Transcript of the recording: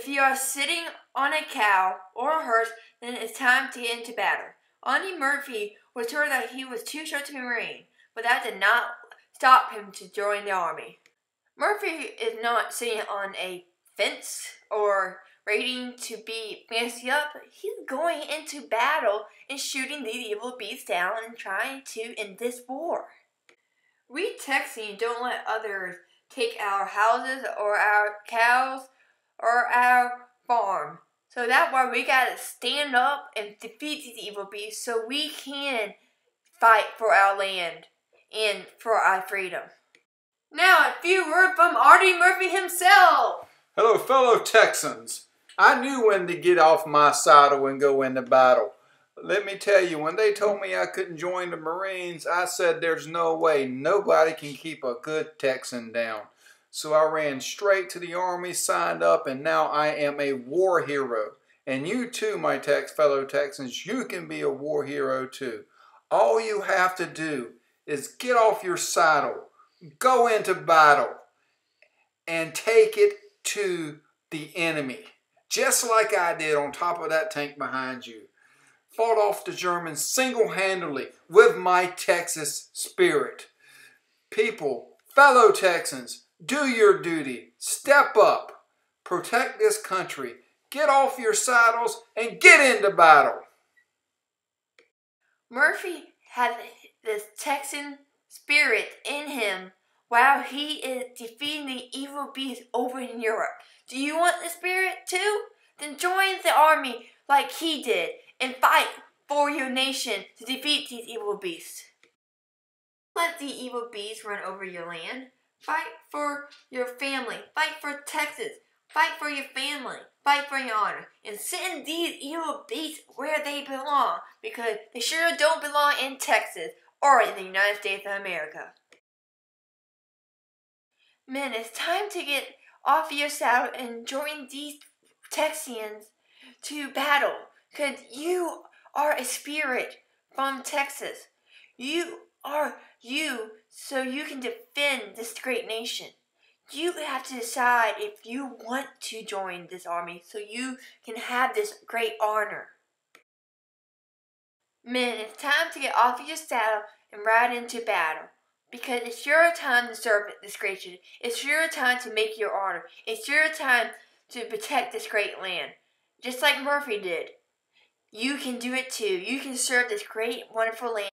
If you are sitting on a cow or a hearse, then it's time to get into battle. Audie Murphy was told that he was too short to be a Marine, but that did not stop him to join the Army. Murphy is not sitting on a fence or waiting to be fancy up. He's going into battle and shooting these evil beasts down and trying to end this war. We Texans don't let others take our houses or our cows or our farm. So that's why we gotta stand up and defeat these evil beasts so we can fight for our land and for our freedom. Now, a few words from Audie Murphy himself. Hello, fellow Texans. I knew when to get off my saddle and go into battle. Let me tell you, when they told me I couldn't join the Marines, I said there's no way nobody can keep a good Texan down. So I ran straight to the Army, signed up, and now I am a war hero. And you too, my Tex fellow Texans, you can be a war hero too. All you have to do is get off your saddle, go into battle, and take it to the enemy. Just like I did on top of that tank behind you. Fought off the Germans single-handedly with my Texas spirit. People, fellow Texans, do your duty. Step up. Protect this country. Get off your saddles and get into battle. Murphy had this Texan spirit in him while he is defeating the evil beast over in Europe. Do you want the spirit too? Then join the army like he did and fight for your nation to defeat these evil beasts. Let the evil beasts run over your land. Fight for your family. Fight for Texas. Fight for your family. Fight for your honor. And send these evil beasts where they belong. Because they sure don't belong in Texas or in the United States of America. Men, it's time to get off your saddle and join these Texians to battle. Because you are a spirit from Texas. You are you so you can defend this great nation. You have to decide if you want to join this army so you can have this great honor. Men, it's time to get off your saddle and ride into battle. Because it's your time to serve this great nation. It's your time to make your honor. It's your time to protect this great land. Just like Murphy did. You can do it too. You can serve this great, wonderful land